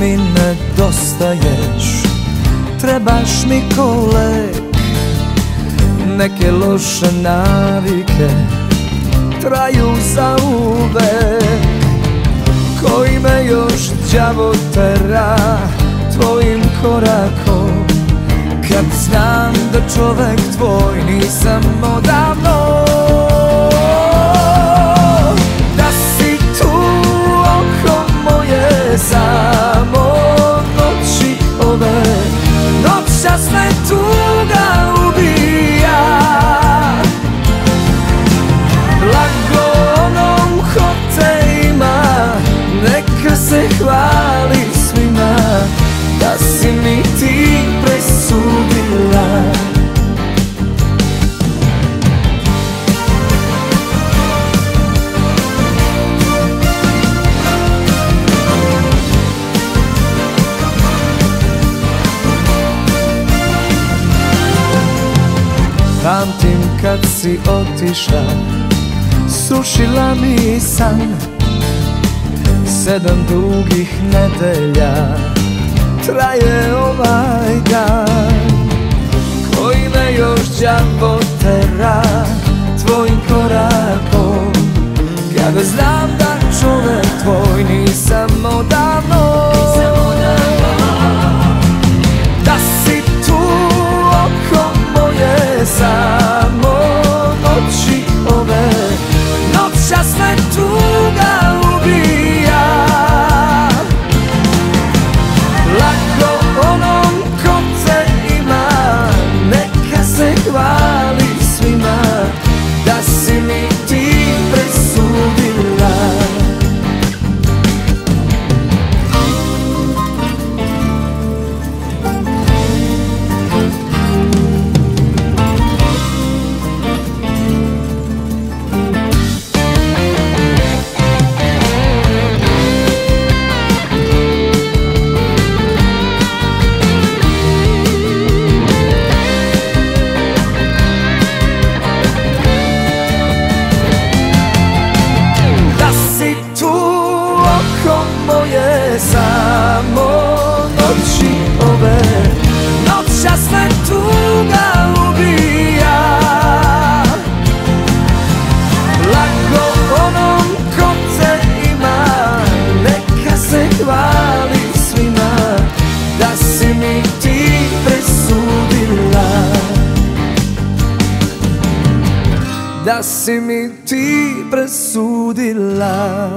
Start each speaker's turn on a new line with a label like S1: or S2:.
S1: mi nedostaješ. Trebaš mi ko Neke loše navike Traju za uvek Koji me još djavo tera Tvojim korakom. Kad znam da čovek tvoj nisam odavno Pamtim kad si otišla Sušila mi san. Sedam dugih nedelja Traje ovaj dan. Koji me još džavo tera Tvojim korakom Kada znam noći ove. Noćas me tuga ubija. Lako onom te ima Neka se hvali svima Da si mi ti presudila. Da si mi ti presudila